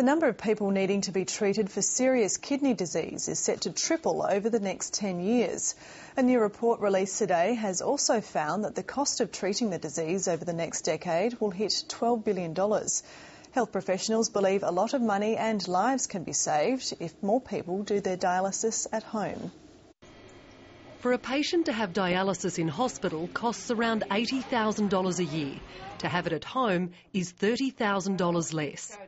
The number of people needing to be treated for serious kidney disease is set to triple over the next 10 years. A new report released today has also found that the cost of treating the disease over the next decade will hit $12 billion. Health professionals believe a lot of money and lives can be saved if more people do their dialysis at home. For a patient to have dialysis in hospital costs around $80,000 a year. To have it at home is $30,000 less.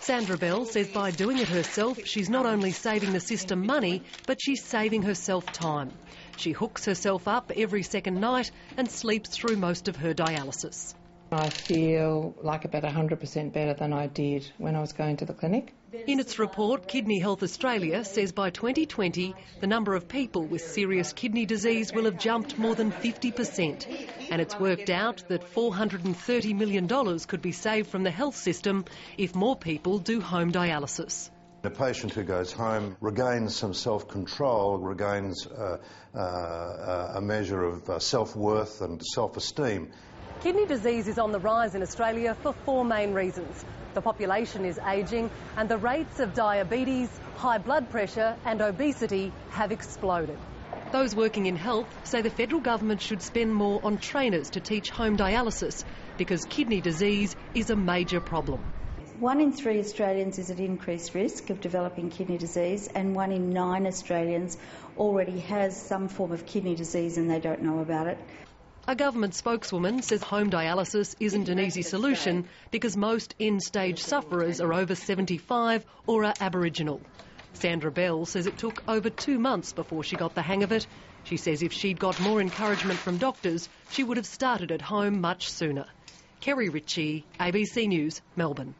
Sandra Bell says by doing it herself, she's not only saving the system money, but she's saving herself time. She hooks herself up every second night and sleeps through most of her dialysis. I feel like about 100% better than I did when I was going to the clinic. In its report, Kidney Health Australia says by 2020, the number of people with serious kidney disease will have jumped more than 50%. And it's worked out that $430 million could be saved from the health system if more people do home dialysis. A patient who goes home regains some self-control, regains uh, uh, a measure of uh, self-worth and self-esteem. Kidney disease is on the rise in Australia for four main reasons. The population is ageing and the rates of diabetes, high blood pressure and obesity have exploded. Those working in health say the federal government should spend more on trainers to teach home dialysis because kidney disease is a major problem. One in three Australians is at increased risk of developing kidney disease, and one in nine Australians already has some form of kidney disease and they don't know about it. A government spokeswoman says home dialysis isn't an easy solution because most end stage sufferers are over 75 or are Aboriginal. Sandra Bell says it took over two months before she got the hang of it. She says if she'd got more encouragement from doctors, she would have started at home much sooner. Kerry Ritchie, ABC News, Melbourne.